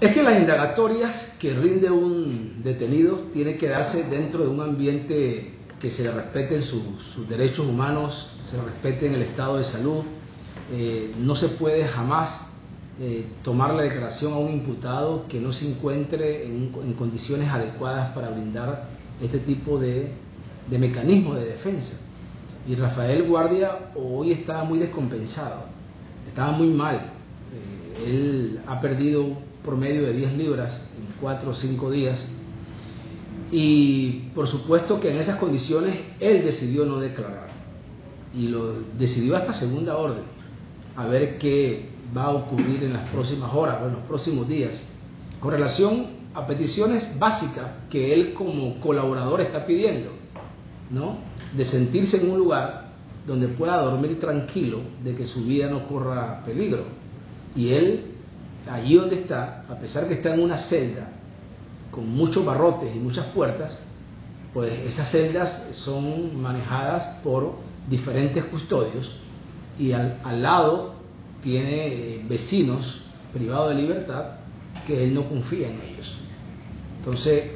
Es que las indagatorias que rinde un detenido tienen que darse dentro de un ambiente que se le respeten sus, derechos humanos, se le respeten el estado de salud. Eh, no se puede jamás eh, tomar la declaración a un imputado que no se encuentre en, condiciones adecuadas para brindar este tipo de, de mecanismos de defensa. Y Rafael Guardia hoy estaba muy descompensado, estaba muy mal. Eh, él ha perdido promedio de 10 libras en 4 o 5 días. Y por supuesto que en esas condiciones él decidió no declarar. Y lo decidió hasta segunda orden. A ver qué va a ocurrir en las próximas horas o en los próximos días. Con relación a peticiones básicas que él como colaborador está pidiendo, ¿no? De sentirse en un lugar donde pueda dormir tranquilo, de que su vida no corra peligro. Y él allí donde está, a pesar que está en una celda con muchos barrotes y muchas puertas, pues esas celdas son manejadas por diferentes custodios y al, lado tiene eh, vecinos privados de libertad que él no confía en ellos. Entonces,